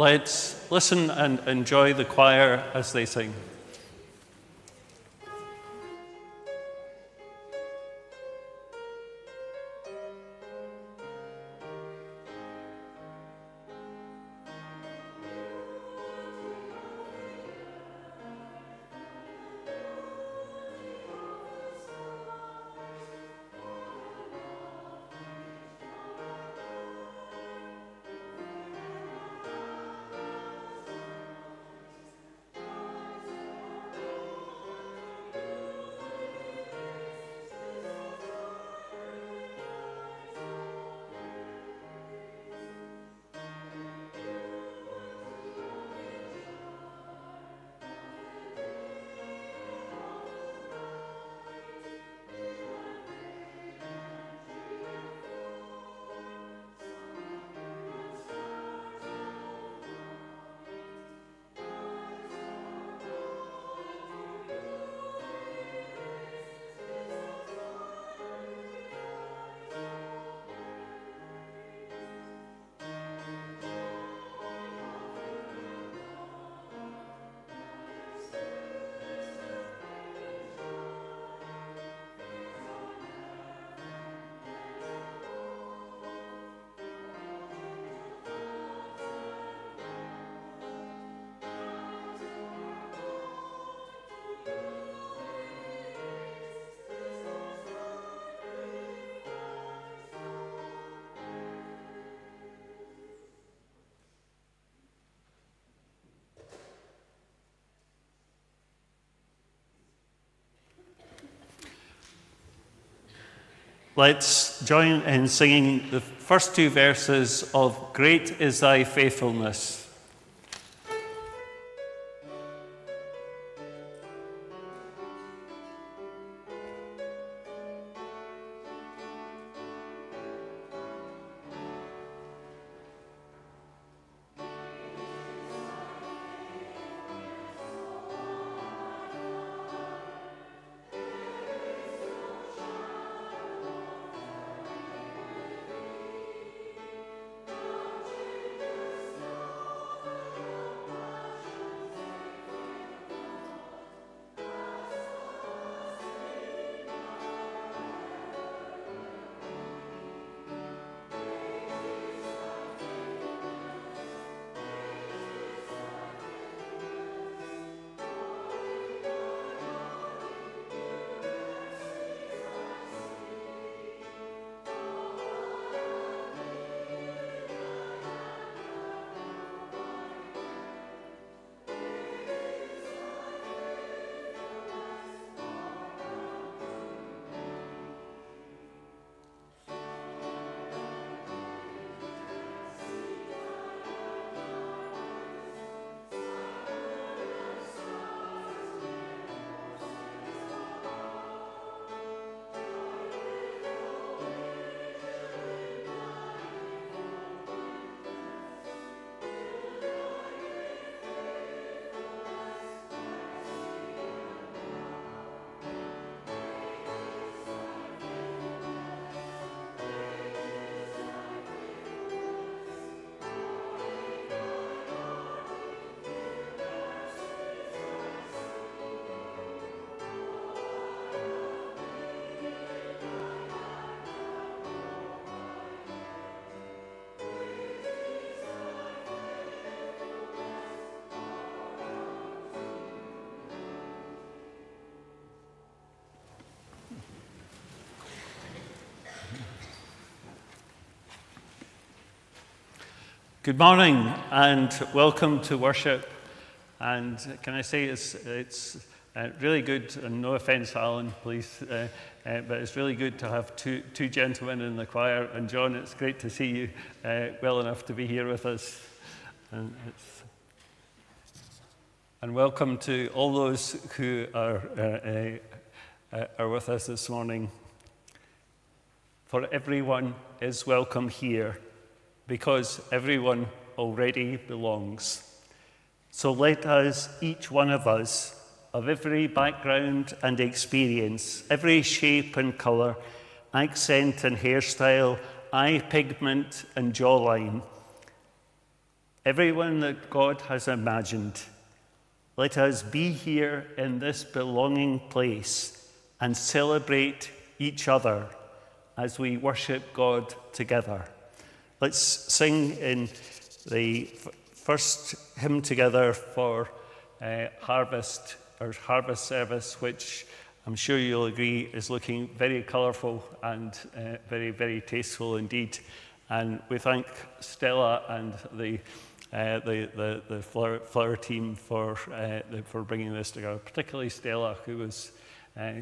let's listen and enjoy the choir as they sing. Let's join in singing the first two verses of Great is Thy Faithfulness. Good morning and welcome to worship. And can I say it's, it's uh, really good, and no offense, Alan, please, uh, uh, but it's really good to have two, two gentlemen in the choir. And John, it's great to see you uh, well enough to be here with us. And, and welcome to all those who are, uh, are with us this morning. For everyone is welcome here because everyone already belongs. So let us, each one of us, of every background and experience, every shape and colour, accent and hairstyle, eye pigment and jawline, everyone that God has imagined. Let us be here in this belonging place and celebrate each other as we worship God together. Let's sing in the first hymn together for uh, harvest or harvest service, which I'm sure you'll agree is looking very colourful and uh, very, very tasteful indeed. And we thank Stella and the, uh, the, the, the flower, flower, team for, uh, the, for bringing this together, particularly Stella, who was uh,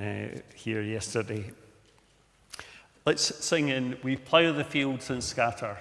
uh, here yesterday. Let's sing in We Plough the Fields and Scatter.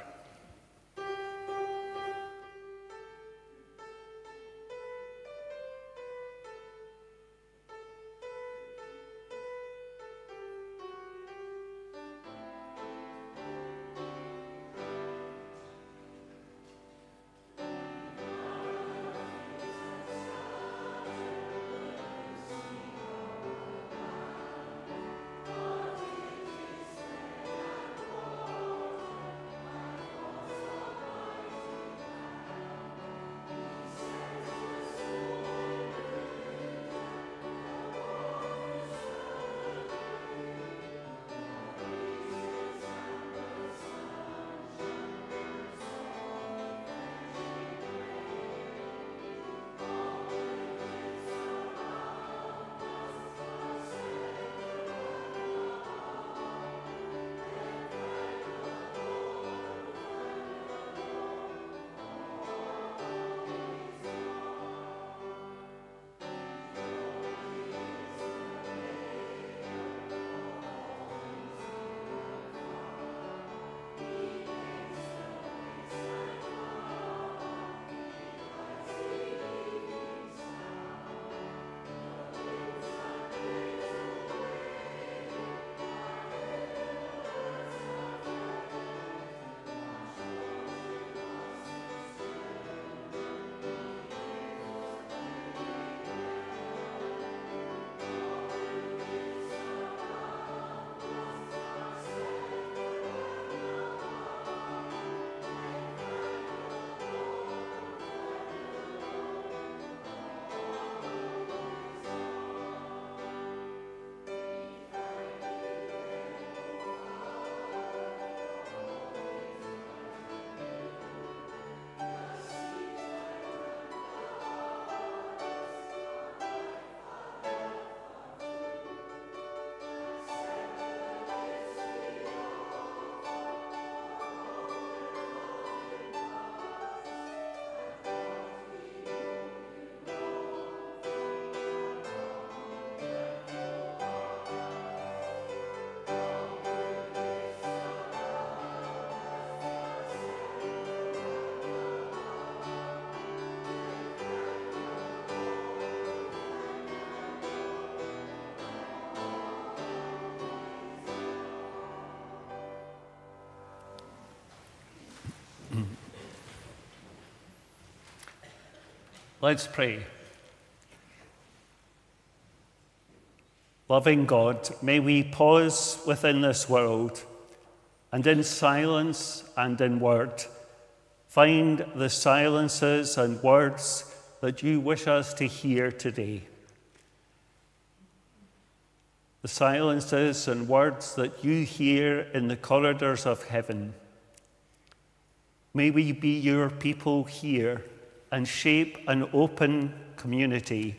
Let's pray. Loving God, may we pause within this world and in silence and in word find the silences and words that you wish us to hear today. The silences and words that you hear in the corridors of heaven. May we be your people here and shape an open community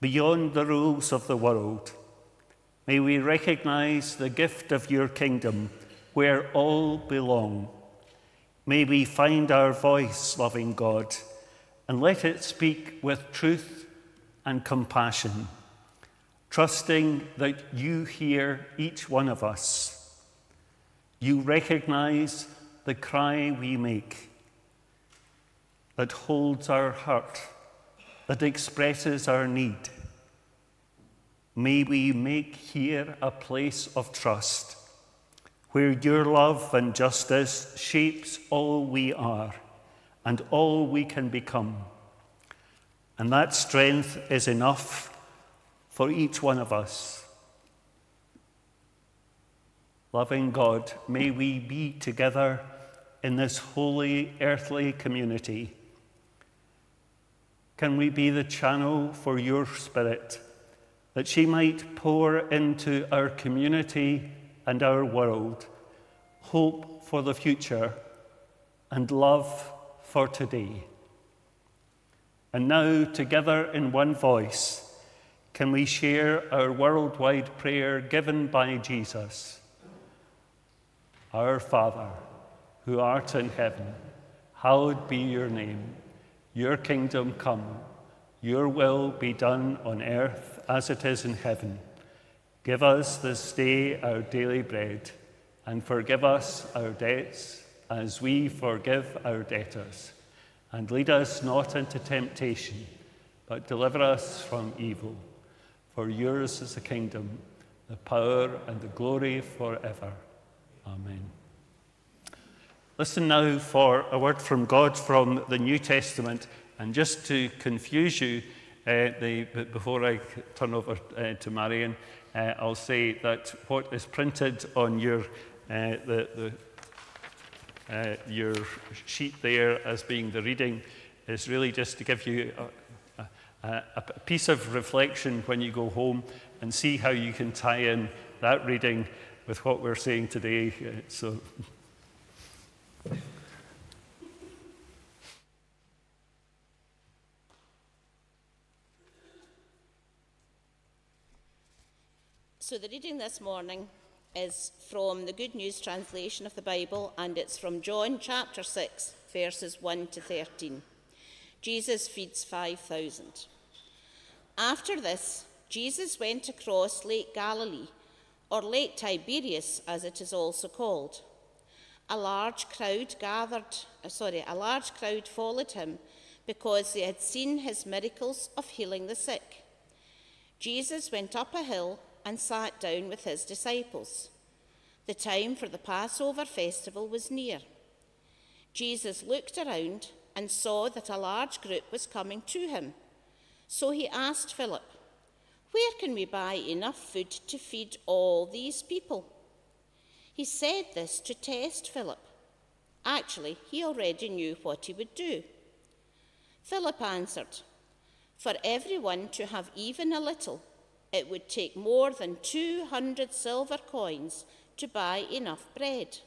beyond the rules of the world. May we recognize the gift of your kingdom where all belong. May we find our voice, loving God, and let it speak with truth and compassion, trusting that you hear each one of us. You recognize the cry we make that holds our heart, that expresses our need. May we make here a place of trust where your love and justice shapes all we are and all we can become. And that strength is enough for each one of us. Loving God, may we be together in this holy earthly community. Can we be the channel for your Spirit that she might pour into our community and our world hope for the future and love for today? And now, together in one voice, can we share our worldwide prayer given by Jesus? Our Father, who art in heaven, hallowed be your name. Your kingdom come, your will be done on earth as it is in heaven. Give us this day our daily bread, and forgive us our debts as we forgive our debtors. And lead us not into temptation, but deliver us from evil. For yours is the kingdom, the power, and the glory forever. Amen. Listen now for a word from God from the New Testament. And just to confuse you, uh, the, before I turn over uh, to Marion, uh, I'll say that what is printed on your, uh, the, the, uh, your sheet there as being the reading is really just to give you a, a, a piece of reflection when you go home and see how you can tie in that reading with what we're saying today. Uh, so So, the reading this morning is from the Good News translation of the Bible, and it's from John chapter 6, verses 1 to 13. Jesus feeds 5,000. After this, Jesus went across Lake Galilee, or Lake Tiberias as it is also called. A large crowd gathered, uh, sorry, a large crowd followed him because they had seen his miracles of healing the sick. Jesus went up a hill and sat down with his disciples. The time for the Passover festival was near. Jesus looked around and saw that a large group was coming to him. So he asked Philip, Where can we buy enough food to feed all these people? He said this to test Philip. Actually, he already knew what he would do. Philip answered, For everyone to have even a little, it would take more than 200 silver coins to buy enough bread.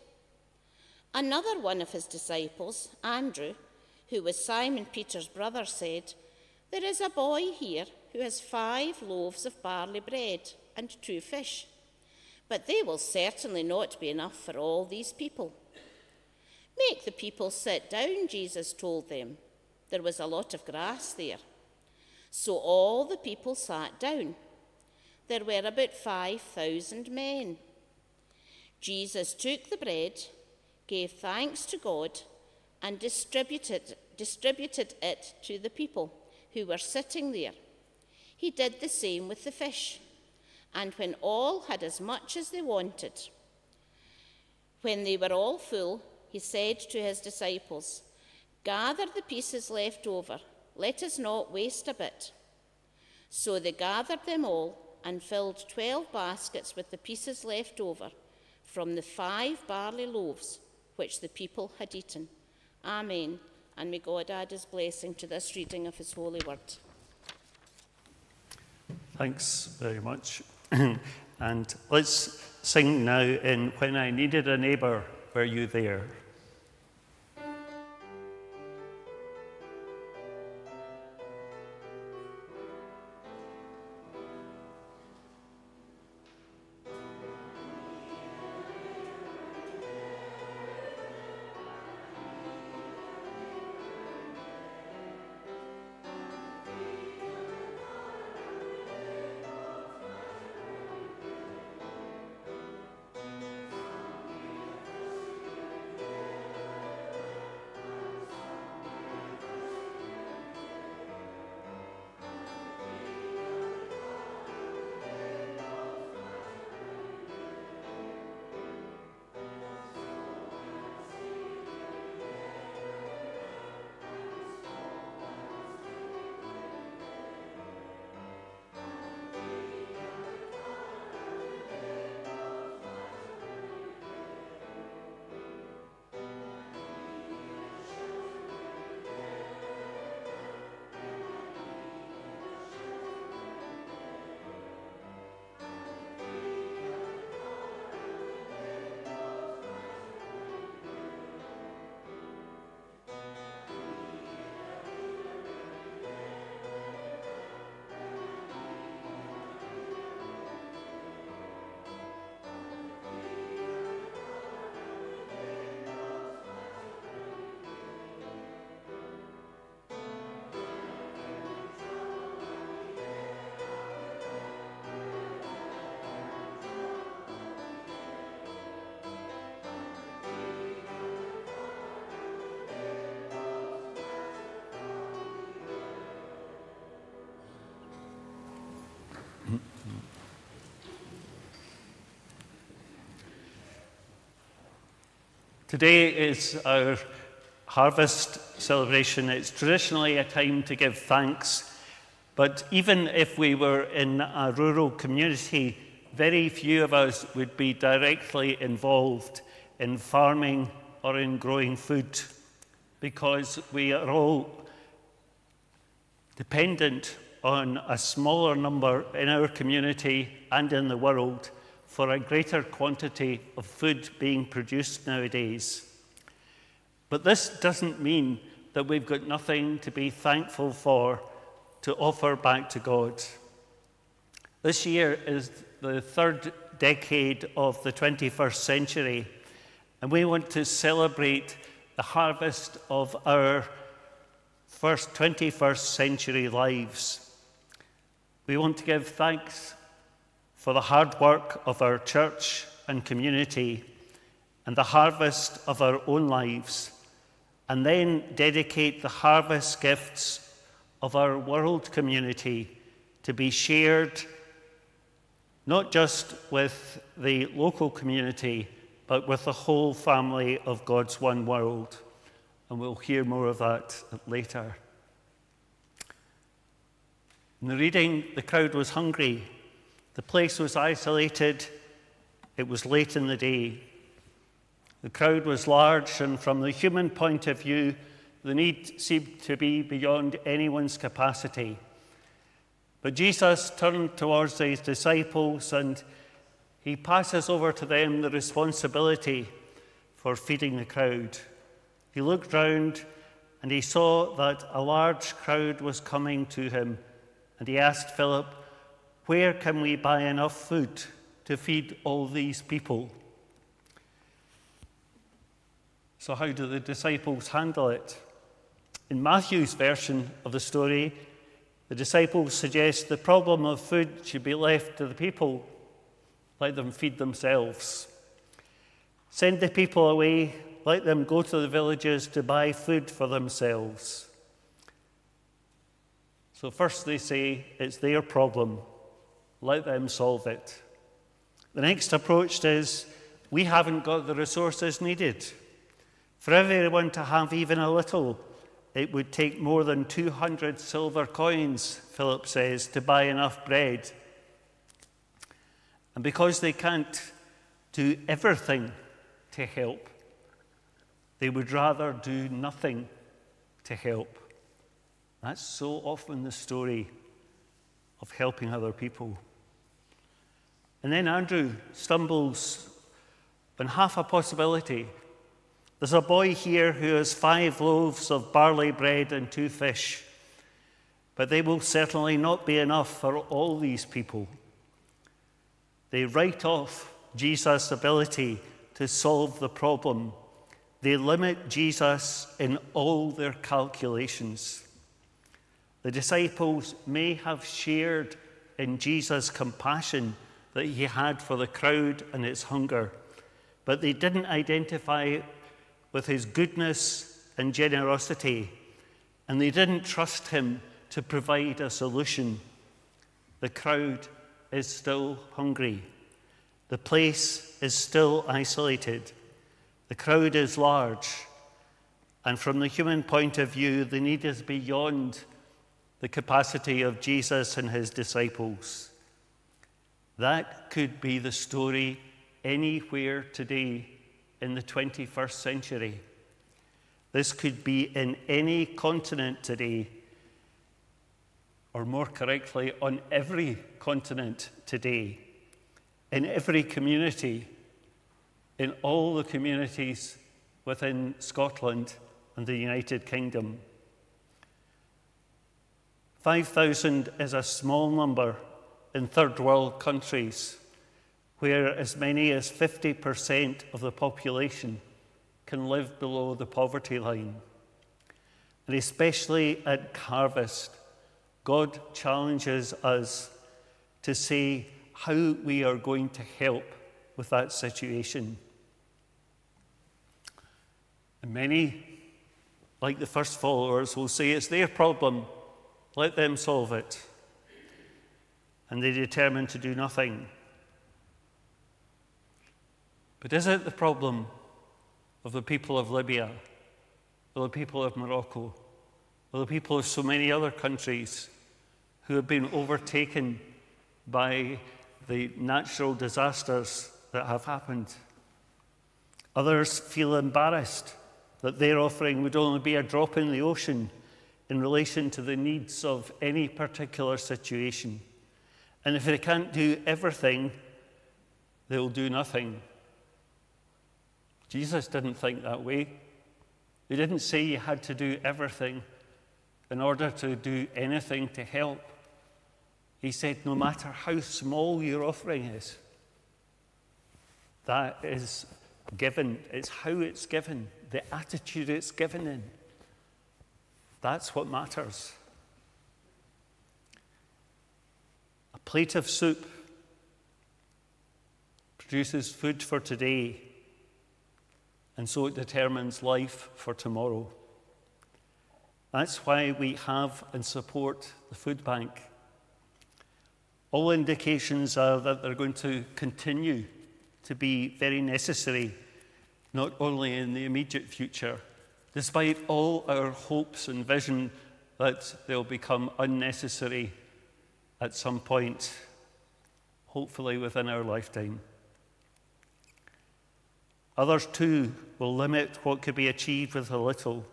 Another one of his disciples, Andrew, who was Simon Peter's brother, said, There is a boy here who has five loaves of barley bread and two fish, but they will certainly not be enough for all these people. Make the people sit down, Jesus told them. There was a lot of grass there. So all the people sat down there were about 5,000 men. Jesus took the bread, gave thanks to God, and distributed, distributed it to the people who were sitting there. He did the same with the fish. And when all had as much as they wanted, when they were all full, he said to his disciples, Gather the pieces left over, let us not waste a bit. So they gathered them all and filled twelve baskets with the pieces left over from the five barley loaves which the people had eaten. Amen. And may God add his blessing to this reading of his holy word. Thanks very much. and let's sing now in When I Needed a Neighbour, Were You There? Today is our harvest celebration. It's traditionally a time to give thanks, but even if we were in a rural community, very few of us would be directly involved in farming or in growing food because we are all dependent on a smaller number in our community and in the world for a greater quantity of food being produced nowadays. But this doesn't mean that we've got nothing to be thankful for to offer back to God. This year is the third decade of the 21st century, and we want to celebrate the harvest of our first 21st century lives. We want to give thanks for the hard work of our church and community and the harvest of our own lives, and then dedicate the harvest gifts of our world community to be shared not just with the local community, but with the whole family of God's one world. And we'll hear more of that later. In the reading, the crowd was hungry, the place was isolated, it was late in the day. The crowd was large, and from the human point of view, the need seemed to be beyond anyone's capacity. But Jesus turned towards his disciples and he passes over to them the responsibility for feeding the crowd. He looked round and he saw that a large crowd was coming to him, and he asked Philip, Where can we buy enough food to feed all these people? So, how do the disciples handle it? In Matthew's version of the story, the disciples suggest the problem of food should be left to the people. Let them feed themselves. Send the people away. Let them go to the villages to buy food for themselves. So, first they say it's their problem. Let them solve it. The next approach is we haven't got the resources needed. For everyone to have even a little, it would take more than 200 silver coins, Philip says, to buy enough bread. And because they can't do everything to help, they would rather do nothing to help. That's so often the story of helping other people. And then Andrew stumbles on half a possibility there's a boy here who has five loaves of barley bread and two fish, but they will certainly not be enough for all these people. They write off Jesus' ability to solve the problem. They limit Jesus in all their calculations. The disciples may have shared in Jesus' compassion that he had for the crowd and its hunger, but they didn't identify with his goodness and generosity, and they didn't trust him to provide a solution. The crowd is still hungry. The place is still isolated. The crowd is large. And from the human point of view, the need is beyond the capacity of Jesus and his disciples. That could be the story anywhere today in the 21st century. This could be in any continent today, or more correctly, on every continent today, in every community, in all the communities within Scotland and the United Kingdom. 5,000 is a small number in third world countries where as many as 50% of the population can live below the poverty line. And especially at harvest, God challenges us to see how we are going to help with that situation. And many, like the first followers, will say it's their problem, let them solve it. And they determine to do nothing. But is it the problem of the people of Libya, of the people of Morocco, of the people of so many other countries who have been overtaken by the natural disasters that have happened. Others feel embarrassed that their offering would only be a drop in the ocean in relation to the needs of any particular situation. And if they can't do everything, they'll do nothing. Jesus didn't think that way. He didn't say you had to do everything in order to do anything to help. He said, no matter how small your offering is, that is given. It's how it's given, the attitude it's given in. That's what matters. A plate of soup produces food for today, and so it determines life for tomorrow. That's why we have and support the food bank. All indications are that they're going to continue to be very necessary, not only in the immediate future, despite all our hopes and vision that they'll become unnecessary at some point, hopefully within our lifetime. Others too will limit what could be achieved with a little.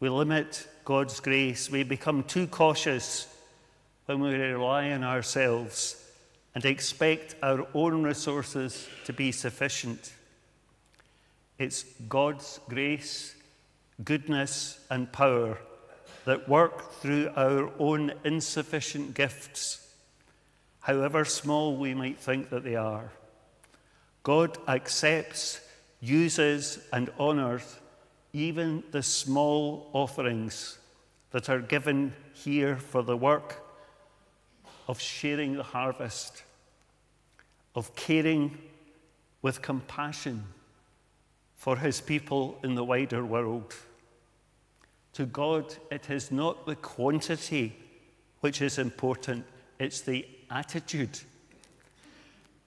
We limit God's grace. We become too cautious when we rely on ourselves and expect our own resources to be sufficient. It's God's grace, goodness, and power that work through our own insufficient gifts, however small we might think that they are. God accepts, uses, and honours even the small offerings that are given here for the work of sharing the harvest, of caring with compassion for his people in the wider world. To God, it is not the quantity which is important, it's the attitude.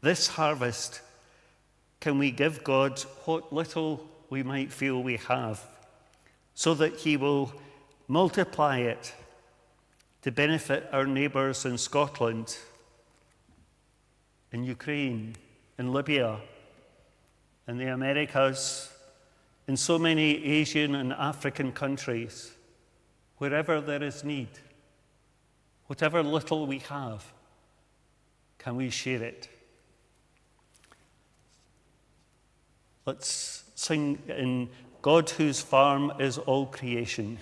This harvest, can we give God what little we might feel we have, so that He will multiply it to benefit our neighbours in Scotland, in Ukraine, in Libya, in the Americas, in so many Asian and African countries, wherever there is need, whatever little we have, can we share it? Let's sing in God whose farm is all creation.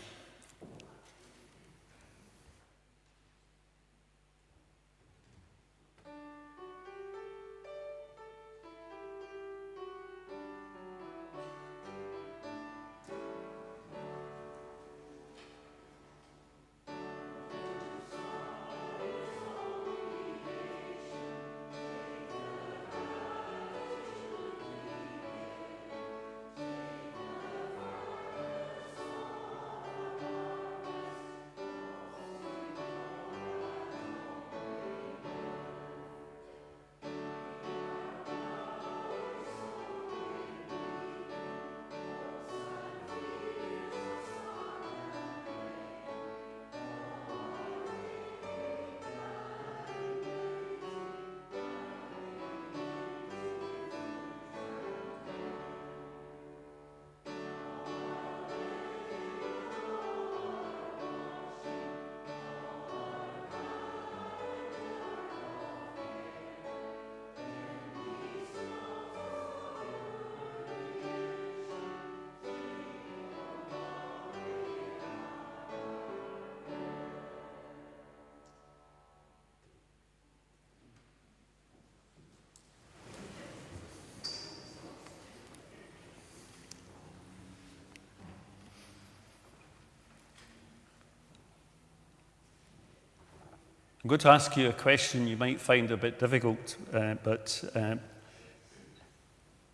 I'm going to ask you a question you might find a bit difficult, uh, but uh,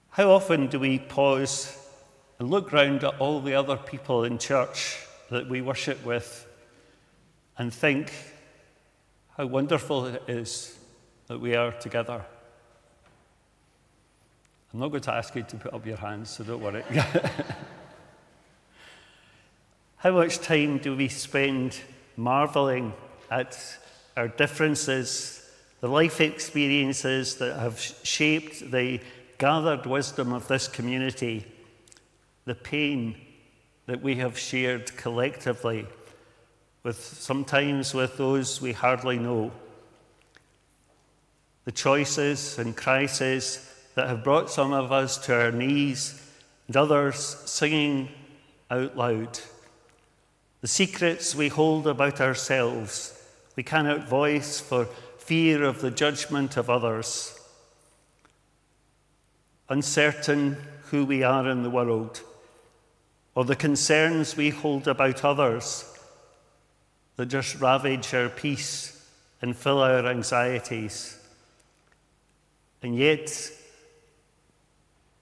how often do we pause and look round at all the other people in church that we worship with and think how wonderful it is that we are together? I'm not going to ask you to put up your hands, so don't worry. How much time do we spend marveling at our differences, the life experiences that have shaped the gathered wisdom of this community, the pain that we have shared collectively, with sometimes with those we hardly know, the choices and crises that have brought some of us to our knees and others singing out loud. The secrets we hold about ourselves we cannot voice for fear of the judgment of others. Uncertain who we are in the world, or the concerns we hold about others that just ravage our peace and fill our anxieties. And yet,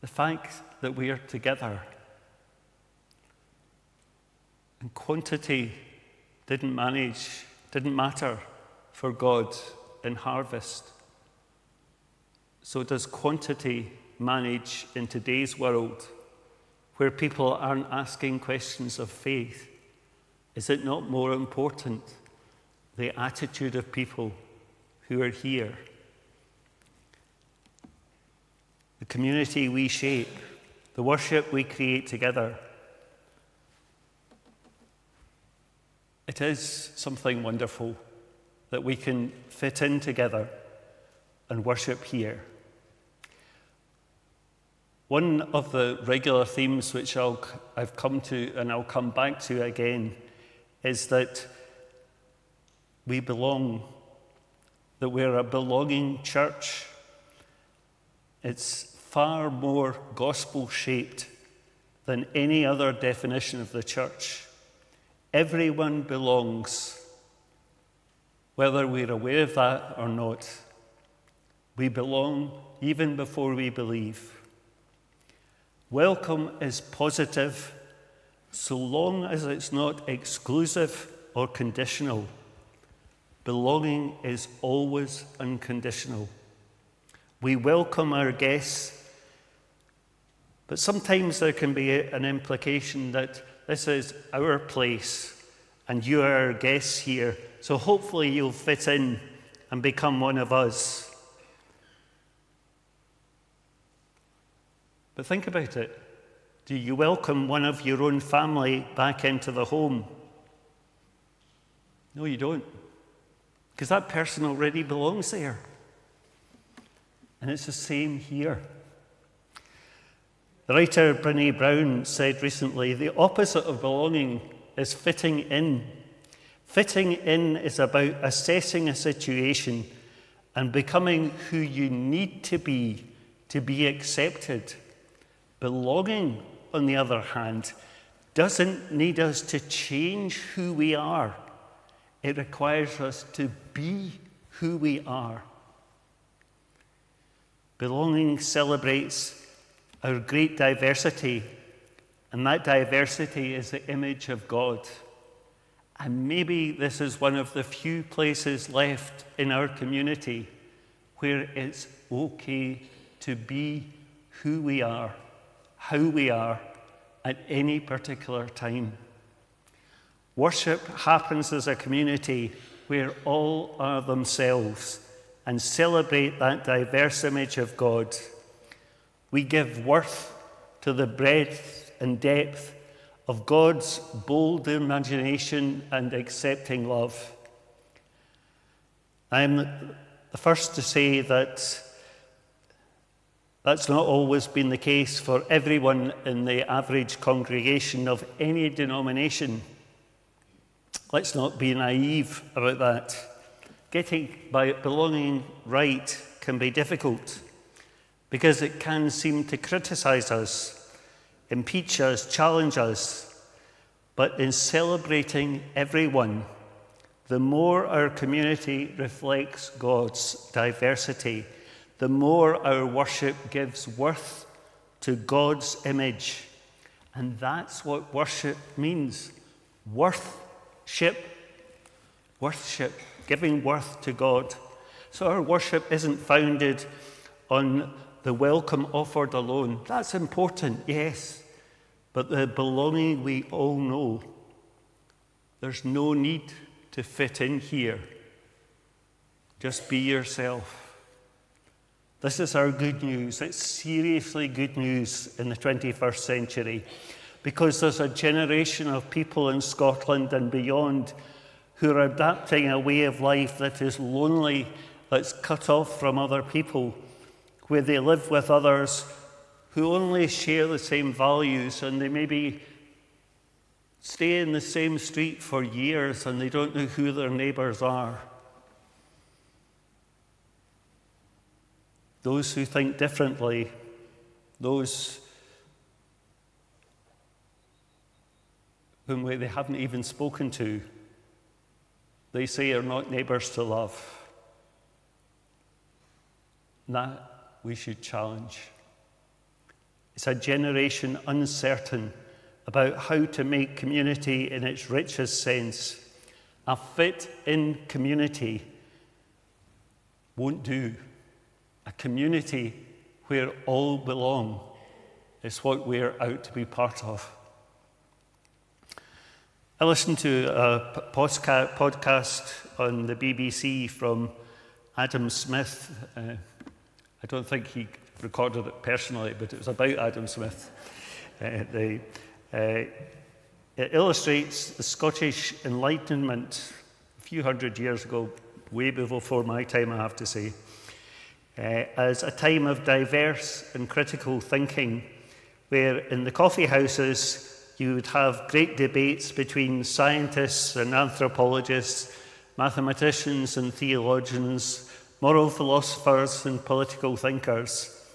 the fact that we are together and quantity didn't manage, didn't matter for God in harvest. So does quantity manage in today's world where people aren't asking questions of faith? Is it not more important the attitude of people who are here? The community we shape, the worship we create together It is something wonderful that we can fit in together and worship here. One of the regular themes which i have come to and I'll come back to again is that we belong, that we're a belonging church. It's far more gospel shaped than any other definition of the church. Everyone belongs, whether we're aware of that or not. We belong even before we believe. Welcome is positive so long as it's not exclusive or conditional. Belonging is always unconditional. We welcome our guests, but sometimes there can be an implication that this is our place, and you are our guests here. So hopefully you'll fit in and become one of us. But think about it. Do you welcome one of your own family back into the home? No, you don't. Because that person already belongs there. And it's the same here. The writer Brene Brown said recently the opposite of belonging is fitting in. Fitting in is about assessing a situation and becoming who you need to be to be accepted. Belonging, on the other hand, doesn't need us to change who we are, it requires us to be who we are. Belonging celebrates our great diversity, and that diversity is the image of God. And maybe this is one of the few places left in our community where it's okay to be who we are, how we are at any particular time. Worship happens as a community where all are themselves and celebrate that diverse image of God. We give worth to the breadth and depth of God's bold imagination and accepting love. I'm the first to say that that's not always been the case for everyone in the average congregation of any denomination. Let's not be naive about that. Getting by belonging right can be difficult because it can seem to criticize us, impeach us, challenge us. But in celebrating everyone, the more our community reflects God's diversity, the more our worship gives worth to God's image. And that's what worship means worthship, worship, giving worth to God. So our worship isn't founded on the welcome offered alone. That's important, yes. But the belonging we all know. There's no need to fit in here. Just be yourself. This is our good news. It's seriously good news in the 21st century because there's a generation of people in Scotland and beyond who are adapting a way of life that is lonely, that's cut off from other people, where they live with others who only share the same values and they maybe stay in the same street for years and they don't know who their neighbours are. those who think differently, those whom they haven't even spoken to, they say are not neighbours to love. that we should challenge. It's a generation uncertain about how to make community in its richest sense. A fit in community won't do. A community where all belong is what we're out to be part of. I listened to a podcast on the BBC from Adam Smith. Uh, I don't think he recorded it personally, but it was about Adam Smith. Uh, the, uh, it illustrates the Scottish Enlightenment a few hundred years ago, way before my time, I have to say uh, as a time of diverse and critical thinking, where in the coffee houses you would have great debates between scientists and anthropologists, mathematicians and theologians, moral philosophers and political thinkers.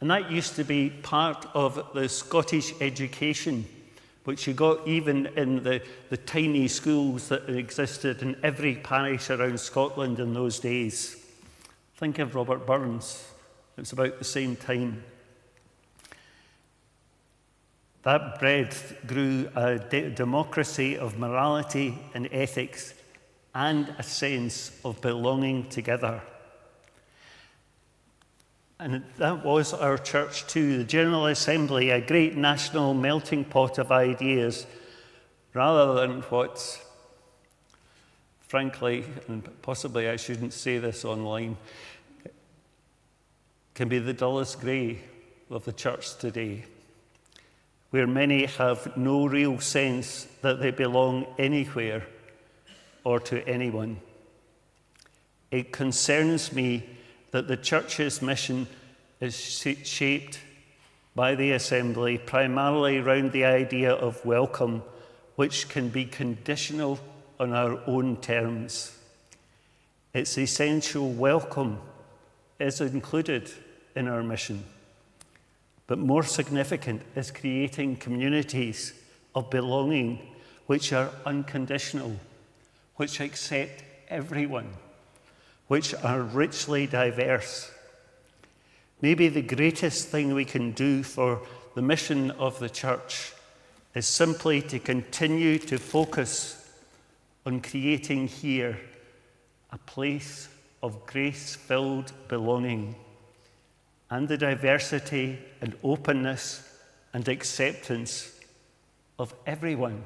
And that used to be part of the Scottish education, which you got even in the, the tiny schools that existed in every parish around Scotland in those days. Think of Robert Burns. It's about the same time. That bread grew a de- democracy of morality and ethics and a sense of belonging together. And that was our church too, the General Assembly, a great national melting pot of ideas, rather than what, frankly, and possibly I shouldn't say this online, can be the dullest grey of the church today, where many have no real sense that they belong anywhere or to anyone. It concerns me that the church's mission is shaped by the assembly primarily around the idea of welcome, which can be conditional on our own terms. Its essential welcome is included in our mission. But more significant is creating communities of belonging which are unconditional, which accept everyone, which are richly diverse. Maybe the greatest thing we can do for the mission of the church is simply to continue to focus on creating here a place of grace filled belonging and the diversity and openness and acceptance of everyone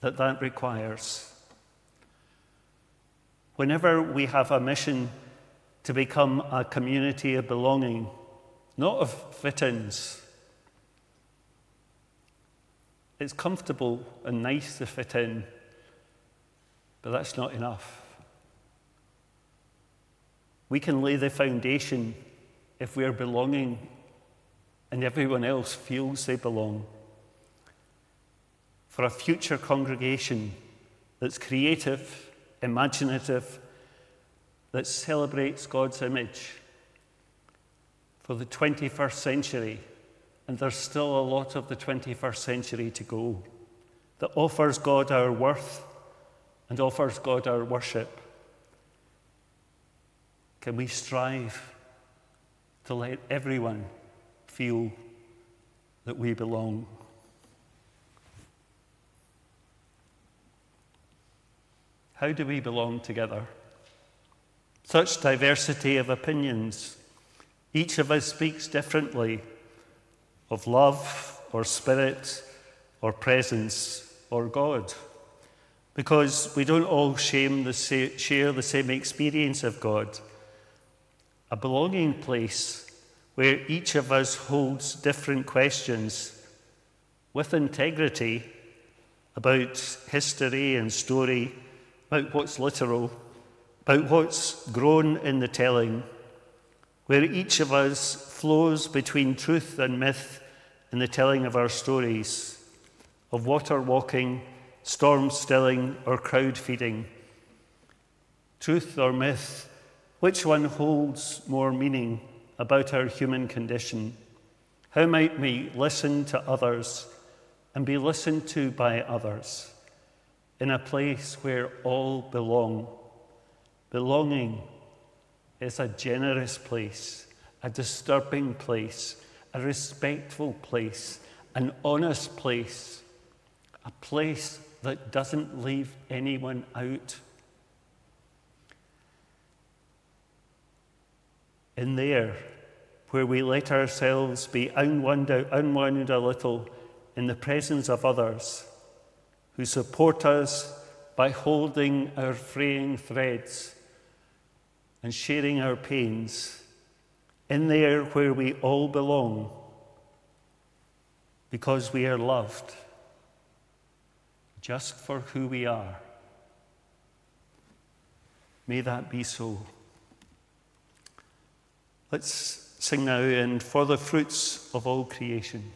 that that requires. Whenever we have a mission to become a community of belonging, not of fit ins, it's comfortable and nice to fit in, but that's not enough. We can lay the foundation if we're belonging and everyone else feels they belong. For a future congregation that's creative, imaginative, that celebrates God's image. For the 21st century, and there's still a lot of the 21st century to go, that offers God our worth and offers God our worship. Can we strive to let everyone feel that we belong. How do we belong together? Such diversity of opinions, Each of us speaks differently of love or spirit or presence or God because we don't all the share the same experience of God. A belonging place where each of us holds different questions with integrity about history and story, about what's literal, about what's grown in the telling, where each of us flows between truth and myth in the telling of our stories, of water walking, storm stilling, or crowd feeding. Truth or myth, which one holds more meaning about our human condition? How might we listen to others and be listened to by others in a place where all belong? Belonging is a generous place, a disturbing place, a respectful place, an honest place, a place that doesn't leave anyone out. In there, where we let ourselves be unwound, unwound a little in the presence of others who support us by holding our fraying threads and sharing our pains, in there where we all belong, because we are loved just for who we are. May that be so. Let's sing now and for the fruits of all creation.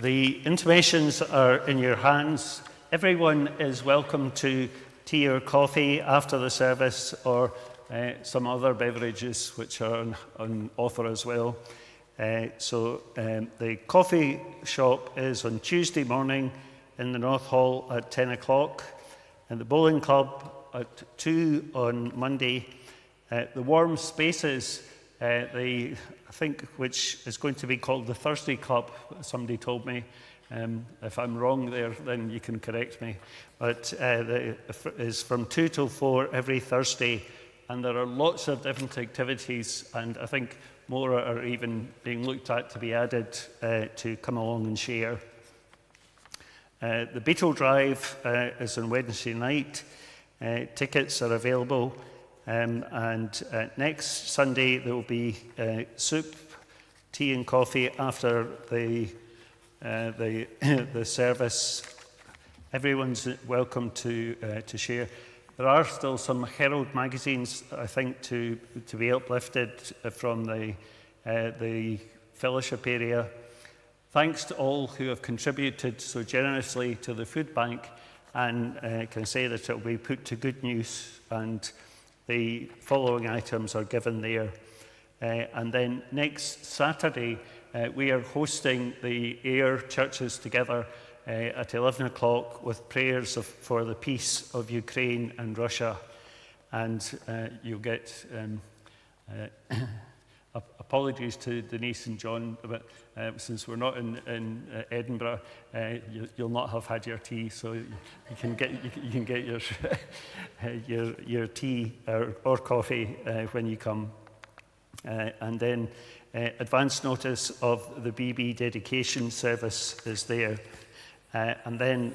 The intimations are in your hands. Everyone is welcome to tea or coffee after the service or uh, some other beverages which are on, on offer as well. Uh, so um, the coffee shop is on Tuesday morning in the North Hall at 10 o'clock and the bowling club at 2 on Monday. Uh, the warm spaces, uh, the think, which is going to be called the Thursday Cup, somebody told me. Um, if I'm wrong there, then you can correct me. But uh, the, is from 2 till 4 every Thursday, and there are lots of different activities, and I think more are even being looked at to be added uh, to come along and share. Uh, the Beetle Drive uh, is on Wednesday night. Uh, tickets are available. Um, and uh, next Sunday, there will be uh, soup, tea, and coffee after the, uh, the, the service. Everyone's welcome to, uh, to share. There are still some Herald magazines, I think, to, to be uplifted from the, uh, the fellowship area. Thanks to all who have contributed so generously to the food bank and uh, can say that it will be put to good use and the following items are given there. Uh, and then next Saturday, uh, we are hosting the Ayr churches together uh, at 11 o'clock with prayers of, for the peace of Ukraine and Russia. And uh, you'll get um, uh, apologies to Denise and John, but uh, since we're not in, in uh, Edinburgh, uh, you, you'll not have had your tea, so you, can get you, you can get your your your tea or, or coffee uh, when you come, uh, and then uh, advance notice of the BB dedication service is there, uh, and then,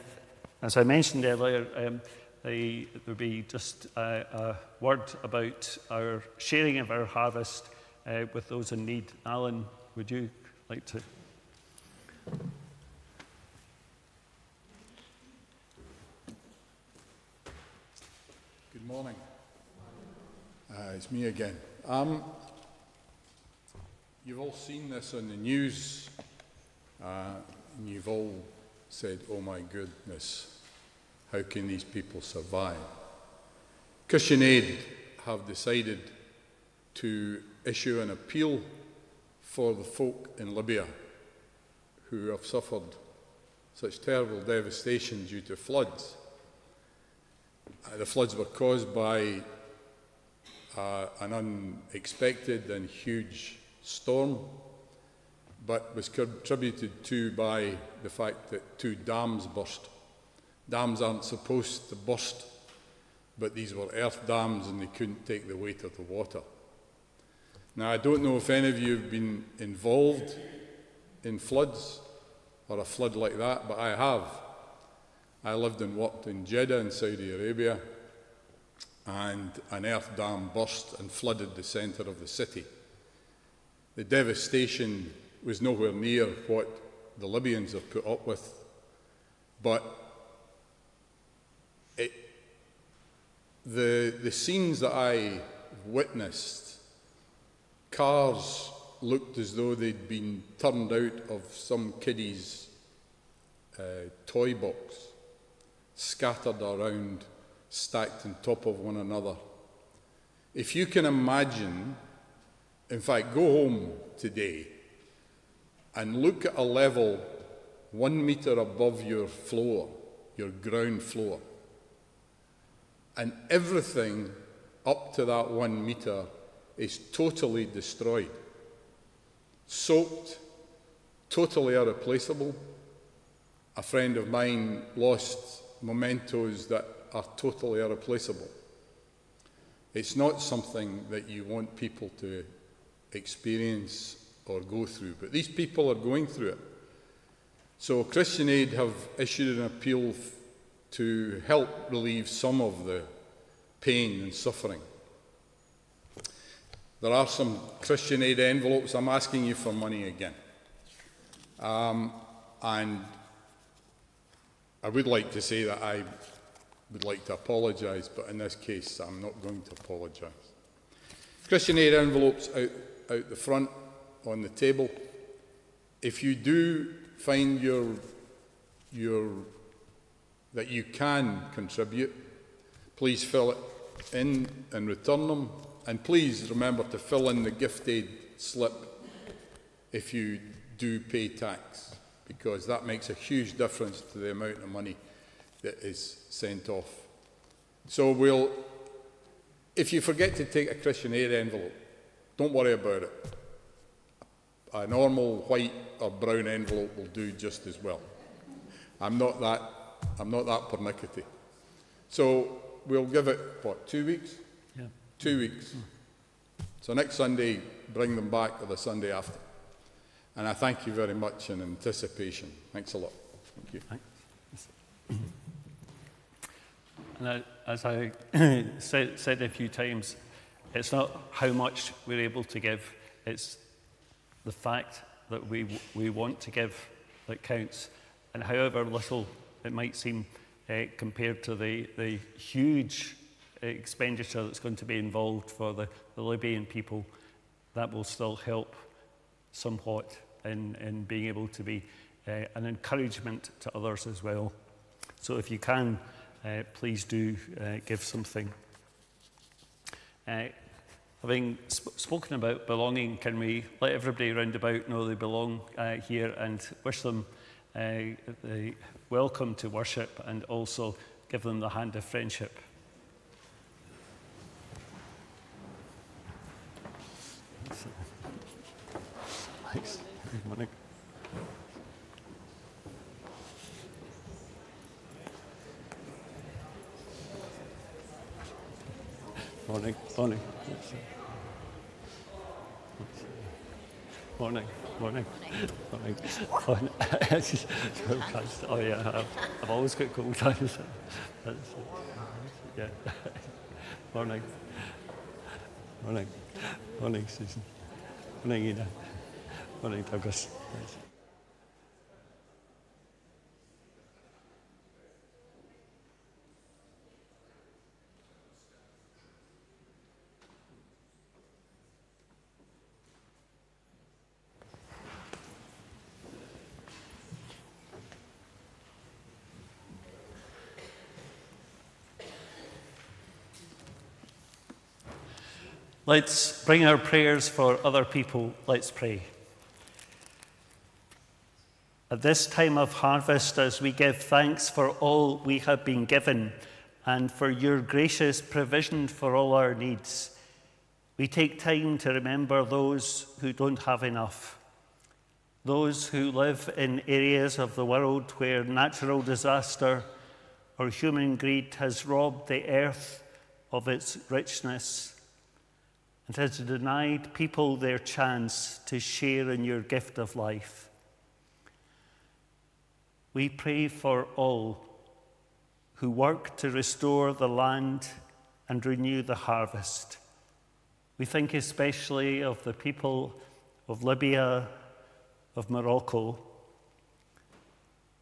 as I mentioned earlier. Um, the, there'll be just a word about our sharing of our harvest uh, with those in need. Alan, would you like to? Good morning. Uh, it's me again. Um, you've all seen this on the news, uh, and you've all said, oh my goodness, how can these people survive? Christian Aid have decided to issue an appeal for the folk in Libya who have suffered such terrible devastation due to floods. Uh, the floods were caused by uh, an unexpected and huge storm, but was contributed to by the fact that two dams burst. Dams aren't supposed to burst, but these were earth dams and they couldn't take the weight of the water. Now, I don't know if any of you have been involved in floods or a flood like that, but I have. I lived and worked in Jeddah in Saudi Arabia, and an earth dam burst and flooded the centre of the city. The devastation was nowhere near what the Libyans have put up with, but it, the, the scenes that I witnessed Cars looked as though they'd been turned out of some kiddie's uh, toy box, scattered around, stacked on top of one another. If you can imagine, in fact, go home today and look at a level one metre above your floor, your ground floor, and everything up to that one metre is totally destroyed, soaked, totally irreplaceable. A friend of mine lost mementos that are totally irreplaceable. It's not something that you want people to experience or go through, but these people are going through it. So Christian Aid have issued an appeal to help relieve some of the pain and suffering. There are some Christian aid envelopes. I'm asking you for money again. Um, and I would like to say that I would like to apologise, but in this case, I'm not going to apologise. Christian aid envelopes out, out the front on the table. If you do find your, your, that you can contribute, please fill it in and return them and please remember to fill in the gift aid slip if you do pay tax, because that makes a huge difference to the amount of money that is sent off. So we'll, if you forget to take a Christian aid envelope, don't worry about it. A normal white or brown envelope will do just as well. I'm not that, I'm not that pernickety. So we'll give it, what, two weeks? Two weeks. So next Sunday, bring them back or the Sunday after. And I thank you very much in anticipation. Thanks a lot. Thank you. And as I said, said a few times, it's not how much we're able to give, it's the fact that we, we want to give that counts. And however little it might seem uh, compared to the, the huge expenditure that's going to be involved for the, the Libyan people, that will still help somewhat in, in being able to be uh, an encouragement to others as well. So if you can, uh, please do uh, give something. Uh, having sp spoken about belonging, can we let everybody round about know they belong uh, here and wish them uh, the welcome to worship and also give them the hand of friendship? Thanks. Morning. Morning. Morning. Morning. Morning. Morning. Morning. oh yeah, I've always got cold times. yeah. Morning. Morning. olin siis, olin, olin takas. Let's bring our prayers for other people. Let's pray. At this time of harvest, as we give thanks for all we have been given and for your gracious provision for all our needs, we take time to remember those who don't have enough, those who live in areas of the world where natural disaster or human greed has robbed the earth of its richness and has denied people their chance to share in your gift of life. We pray for all who work to restore the land and renew the harvest. We think especially of the people of Libya, of Morocco,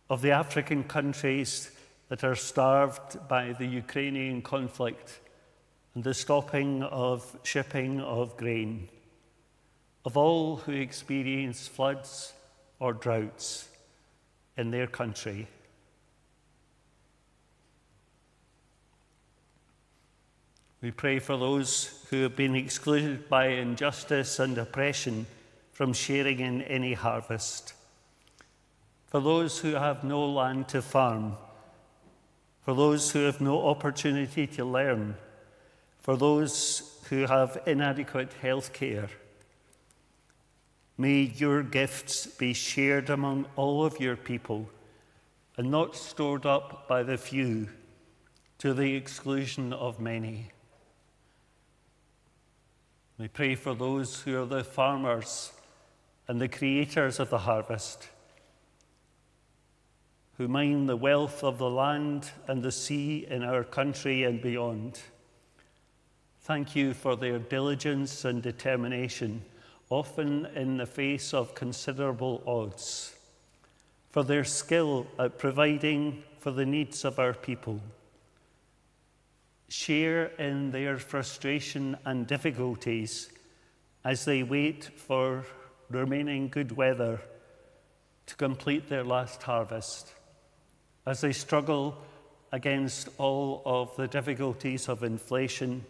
of the African countries that are starved by the Ukrainian conflict and the stopping of shipping of grain, of all who experience floods or droughts in their country. We pray for those who have been excluded by injustice and oppression from sharing in any harvest, for those who have no land to farm, for those who have no opportunity to learn for those who have inadequate health care. May your gifts be shared among all of your people and not stored up by the few to the exclusion of many. We pray for those who are the farmers and the creators of the harvest, who mine the wealth of the land and the sea in our country and beyond. Thank you for their diligence and determination, often in the face of considerable odds, for their skill at providing for the needs of our people. Share in their frustration and difficulties as they wait for remaining good weather to complete their last harvest, as they struggle against all of the difficulties of inflation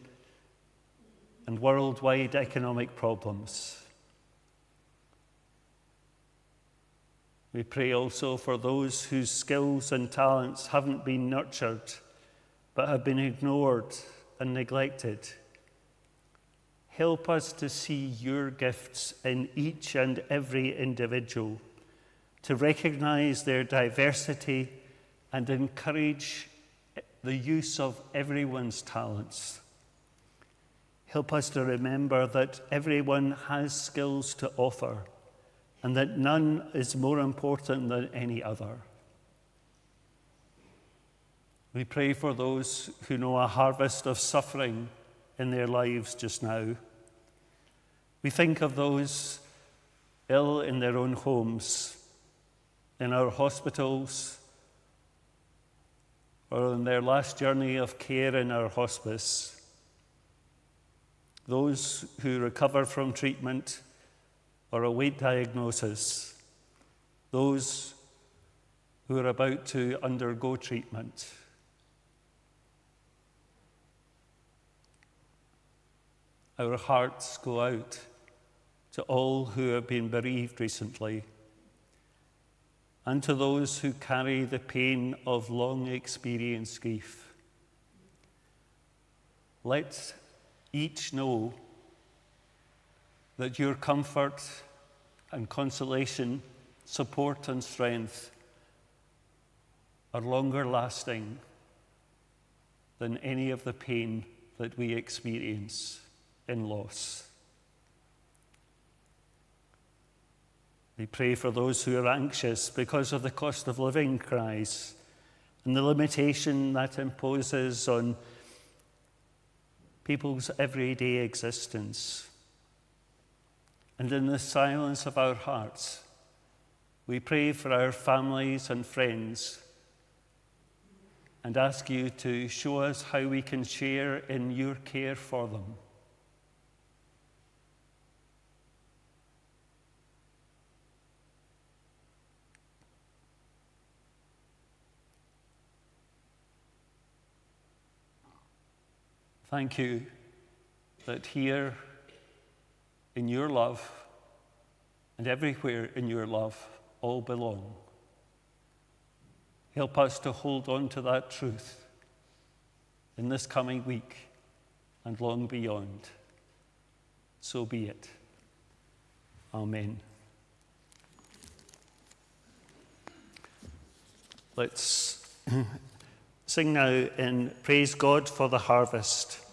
and worldwide economic problems. We pray also for those whose skills and talents haven't been nurtured but have been ignored and neglected. Help us to see your gifts in each and every individual, to recognize their diversity and encourage the use of everyone's talents. Help us to remember that everyone has skills to offer and that none is more important than any other. We pray for those who know a harvest of suffering in their lives just now. We think of those ill in their own homes, in our hospitals, or on their last journey of care in our hospice. Those who recover from treatment or await diagnosis. Those who are about to undergo treatment. Our hearts go out to all who have been bereaved recently and to those who carry the pain of long experienced grief. Let each know that your comfort and consolation, support and strength are longer lasting than any of the pain that we experience in loss. We pray for those who are anxious because of the cost of living cries and the limitation that imposes on people's everyday existence. And in the silence of our hearts, we pray for our families and friends and ask you to show us how we can share in your care for them. Thank you that here in your love and everywhere in your love all belong. Help us to hold on to that truth in this coming week and long beyond. So be it. Amen. Let's sing now in Praise God for the Harvest.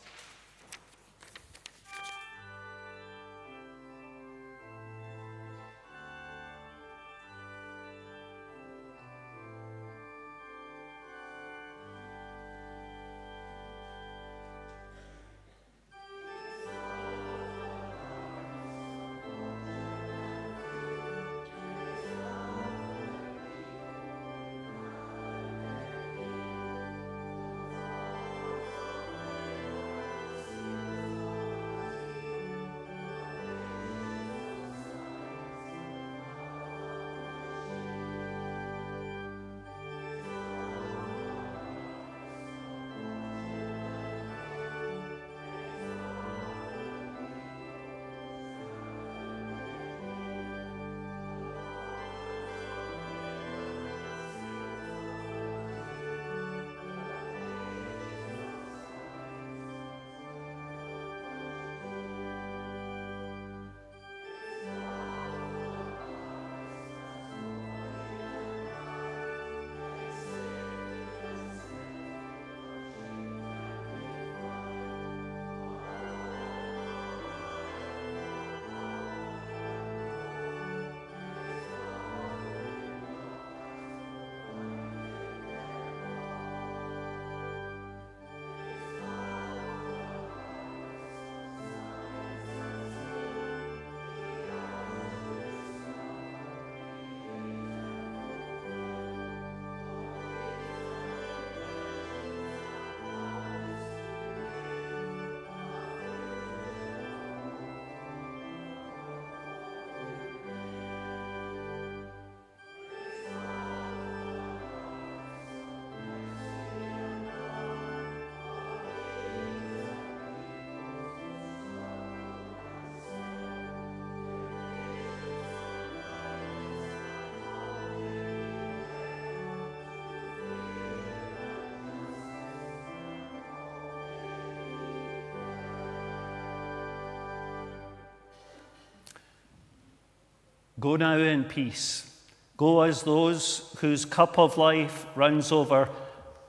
Go now in peace. Go as those whose cup of life runs over,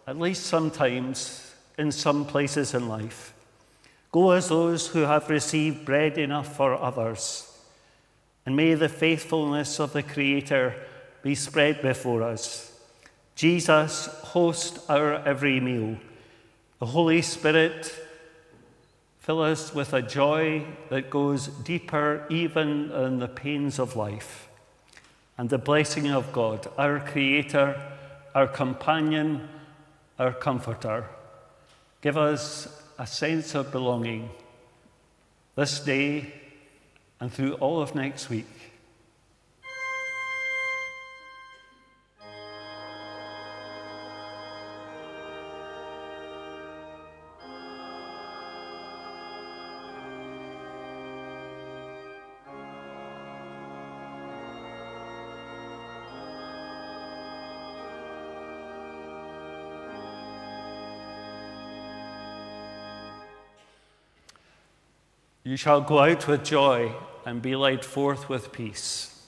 at least sometimes, in some places in life. Go as those who have received bread enough for others. And may the faithfulness of the Creator be spread before us. Jesus, host our every meal. The Holy Spirit, fill us with a joy that goes deeper even in the pains of life. And the blessing of God, our Creator, our companion, our Comforter, give us a sense of belonging this day and through all of next week. You shall go out with joy and be led forth with peace.